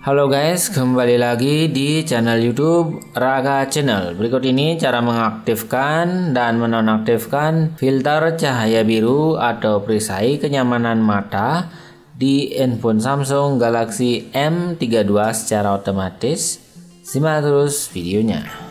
Halo guys, kembali lagi di channel YouTube Raga Channel. Berikut ini cara mengaktifkan dan menonaktifkan filter cahaya biru atau perisai kenyamanan mata di handphone Samsung Galaxy M32 secara otomatis. Simak terus videonya.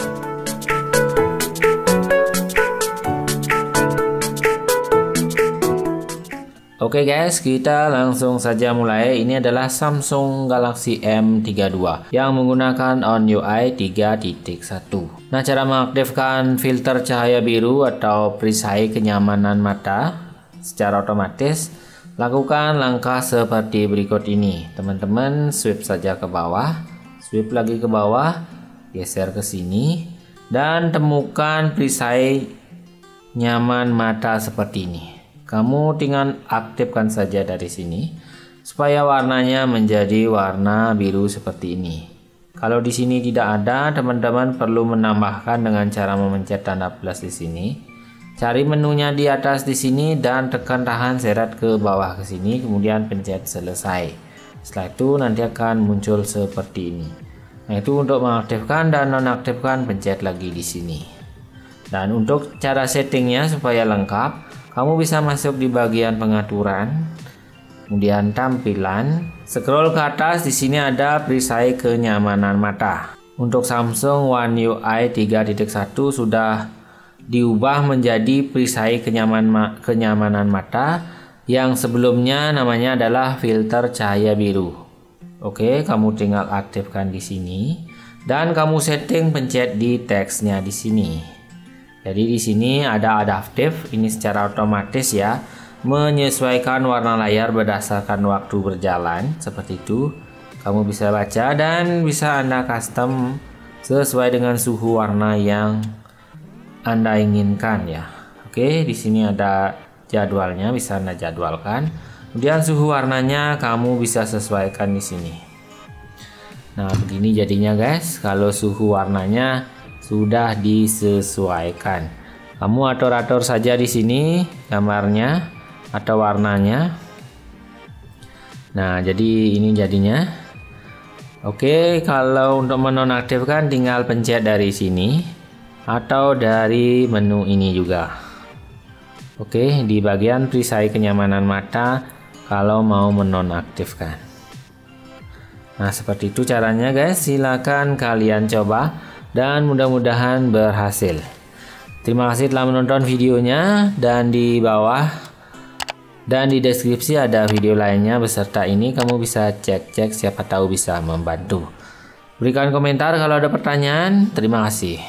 Oke guys, kita langsung saja mulai. Ini adalah Samsung Galaxy M32 yang menggunakan On UI 3.1. Nah, cara mengaktifkan filter cahaya biru atau perisai kenyamanan mata secara otomatis lakukan langkah seperti berikut ini. Teman-teman, swipe saja ke bawah, swipe lagi ke bawah, geser ke sini dan temukan perisai nyaman mata seperti ini. Kamu tinggal aktifkan saja dari sini supaya warnanya menjadi warna biru seperti ini. Kalau di sini tidak ada, teman-teman perlu menambahkan dengan cara memencet tanda plus di sini. Cari menunya di atas di sini dan tekan tahan seret ke bawah ke sini, kemudian pencet selesai. Setelah itu nanti akan muncul seperti ini. Nah, itu untuk mengaktifkan dan nonaktifkan pencet lagi di sini. Dan untuk cara settingnya supaya lengkap, kamu bisa masuk di bagian pengaturan, kemudian tampilan, scroll ke atas di sini ada perisai kenyamanan mata. Untuk Samsung One UI 3.1 sudah diubah menjadi perisai kenyaman kenyamanan mata yang sebelumnya namanya adalah filter cahaya biru. Oke, kamu tinggal aktifkan di sini dan kamu setting pencet di teksnya di sini. Jadi di sini ada adaptif, ini secara otomatis ya, menyesuaikan warna layar berdasarkan waktu berjalan, seperti itu. Kamu bisa baca dan bisa Anda custom sesuai dengan suhu warna yang Anda inginkan ya. Oke, di sini ada jadwalnya, bisa Anda jadwalkan. Kemudian suhu warnanya kamu bisa sesuaikan di sini. Nah, begini jadinya guys. Kalau suhu warnanya sudah disesuaikan. Kamu atur-atur saja di sini gambarnya atau warnanya. Nah, jadi ini jadinya. Oke, kalau untuk menonaktifkan tinggal pencet dari sini atau dari menu ini juga. Oke, di bagian perisai kenyamanan mata kalau mau menonaktifkan. Nah, seperti itu caranya guys. Silakan kalian coba dan mudah-mudahan berhasil. Terima kasih telah menonton videonya dan di bawah dan di deskripsi ada video lainnya beserta ini kamu bisa cek-cek siapa tahu bisa membantu. Berikan komentar kalau ada pertanyaan. Terima kasih.